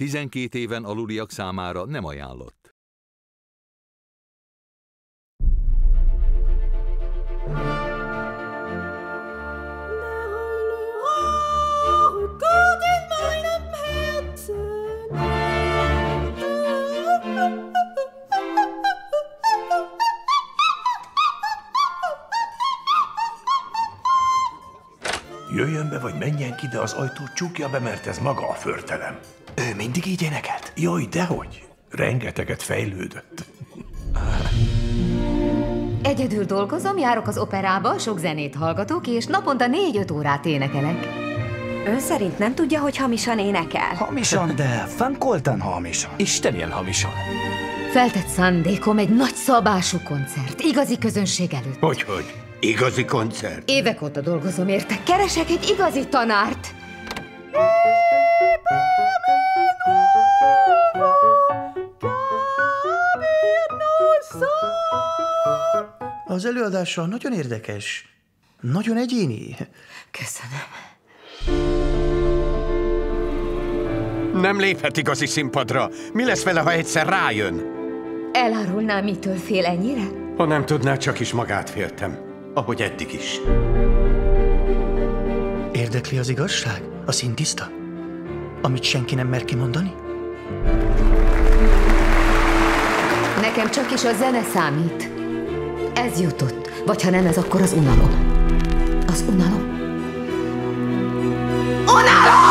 12 éven aluliak számára nem ajánlott. Jöjjön be, vagy menjen ki, de az ajtót csukja be, mert ez maga a förtelem. Ő mindig így énekelt? Jaj, dehogy. Rengeteget fejlődött. Egyedül dolgozom, járok az operába, sok zenét hallgatok, és naponta négy-öt órát énekelek. Ön szerint nem tudja, hogy hamisan énekel? Hamisan, de fankoltan hamisan. Isten ilyen hamisan. Feltett szándékom egy nagy szabású koncert, igazi közönség előtt. Hogy, hogy? Igazi koncert? Évek óta dolgozom érte, keresek egy igazi tanárt. Az előadása nagyon érdekes. Nagyon egyéni. Köszönöm. Nem léphet igazi színpadra. Mi lesz vele, ha egyszer rájön? Elárulná, mitől fél ennyire? Ha nem tudná, csak is magát féltem. Ahogy eddig is. Érdekli az igazság? A szín tiszta? Amit senki nem mer kimondani? Nekem csak is a zene számít. Ez jutott. Vagy ha nem ez, akkor az unalom. Az unalom. Unalom!